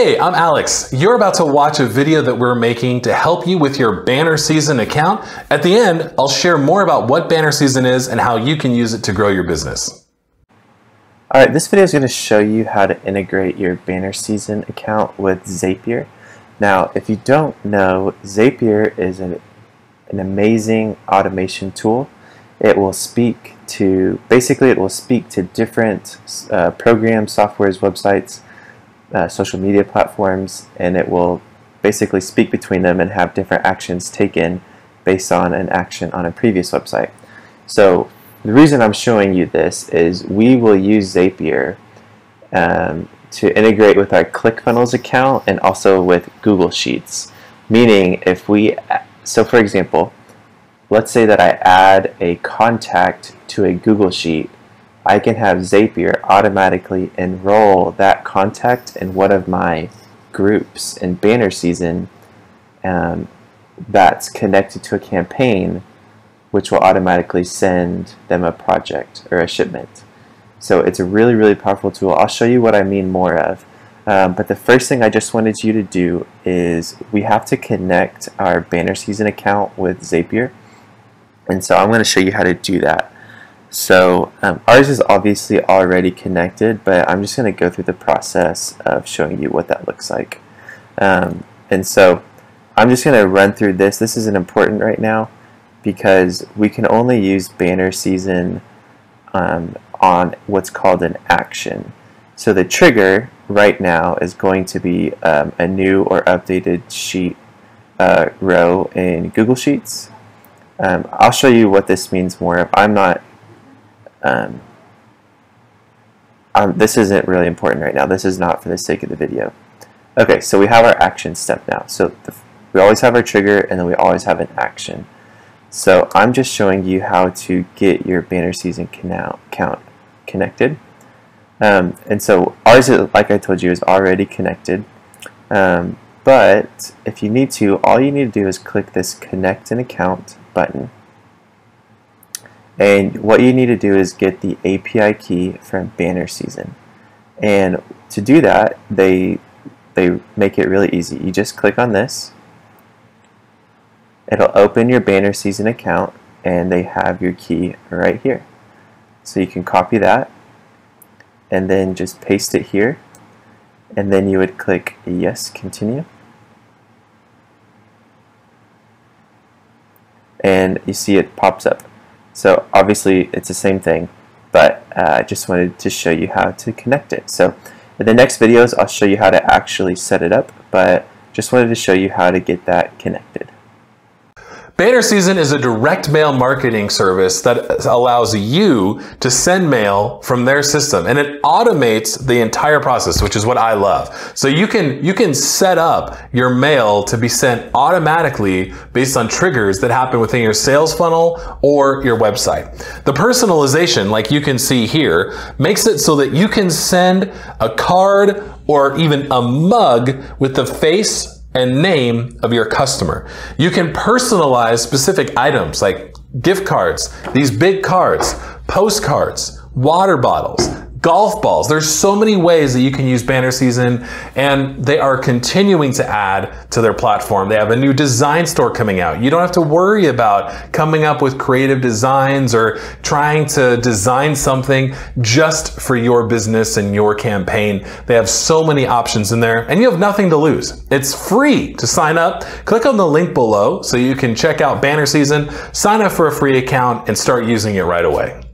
Hey, I'm Alex. You're about to watch a video that we're making to help you with your Banner Season account. At the end, I'll share more about what Banner Season is and how you can use it to grow your business. Alright, this video is going to show you how to integrate your Banner Season account with Zapier. Now, if you don't know, Zapier is an, an amazing automation tool. It will speak to, basically it will speak to different uh, programs, softwares, websites, uh, social media platforms and it will basically speak between them and have different actions taken based on an action on a previous website. So the reason I'm showing you this is we will use Zapier um, to integrate with our ClickFunnels account and also with Google Sheets. Meaning if we, so for example, let's say that I add a contact to a Google Sheet I can have Zapier automatically enroll that contact in one of my groups in banner season um, that's connected to a campaign which will automatically send them a project or a shipment. So it's a really, really powerful tool. I'll show you what I mean more of. Um, but the first thing I just wanted you to do is we have to connect our banner season account with Zapier. And so I'm going to show you how to do that. So um, ours is obviously already connected, but I'm just going to go through the process of showing you what that looks like. Um, and so I'm just going to run through this. This isn't important right now because we can only use banner season um, on what's called an action. So the trigger right now is going to be um, a new or updated sheet uh, row in Google Sheets. Um, I'll show you what this means more. If I'm not um, um, this isn't really important right now. This is not for the sake of the video. Okay, so we have our action step now. So the, we always have our trigger and then we always have an action. So I'm just showing you how to get your banner season count connected. Um, and so ours, is, like I told you, is already connected. Um, but if you need to, all you need to do is click this connect an account button. And what you need to do is get the API key from Banner Season. And to do that, they, they make it really easy. You just click on this. It'll open your Banner Season account and they have your key right here. So you can copy that and then just paste it here and then you would click yes continue and you see it pops up so obviously it's the same thing, but uh, I just wanted to show you how to connect it. So in the next videos, I'll show you how to actually set it up, but just wanted to show you how to get that connected. Banner Season is a direct mail marketing service that allows you to send mail from their system and it automates the entire process, which is what I love. So you can, you can set up your mail to be sent automatically based on triggers that happen within your sales funnel or your website. The personalization, like you can see here, makes it so that you can send a card or even a mug with the face and name of your customer. You can personalize specific items like gift cards, these big cards, postcards, water bottles, golf balls. There's so many ways that you can use Banner Season, and they are continuing to add to their platform. They have a new design store coming out. You don't have to worry about coming up with creative designs or trying to design something just for your business and your campaign. They have so many options in there, and you have nothing to lose. It's free to sign up. Click on the link below so you can check out Banner Season, sign up for a free account, and start using it right away.